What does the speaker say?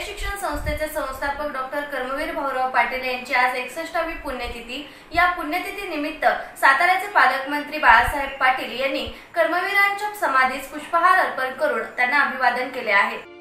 संस्थेचे संस्थापक डॉक्टर कर्मवीर भाऊराव पाटील यांची आज एकसष्टावी पुण्यतिथी. या पुण्यतिथी निमित्त साताऱ्याचे पालकमंत्री बाळासाहेब पाटील यांनी कर्मवीरांच्या समाधीस पुष्पहार अर्पण करून त्यांना अभिवादन केले आहे.